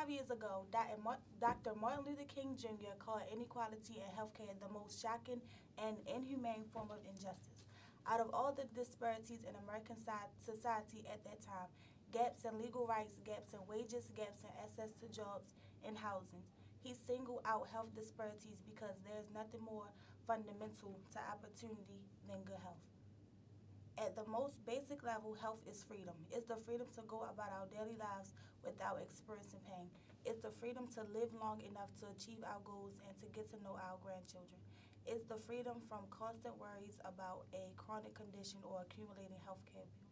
25 years ago, Dr. Martin Luther King Jr. called inequality in healthcare the most shocking and inhumane form of injustice. Out of all the disparities in American society at that time, gaps in legal rights, gaps in wages, gaps in access to jobs and housing, he singled out health disparities because there is nothing more fundamental to opportunity than good health. At the most basic level, health is freedom. It's the freedom to go about our daily lives without experiencing pain. It's the freedom to live long enough to achieve our goals and to get to know our grandchildren. It's the freedom from constant worries about a chronic condition or accumulating health care bills.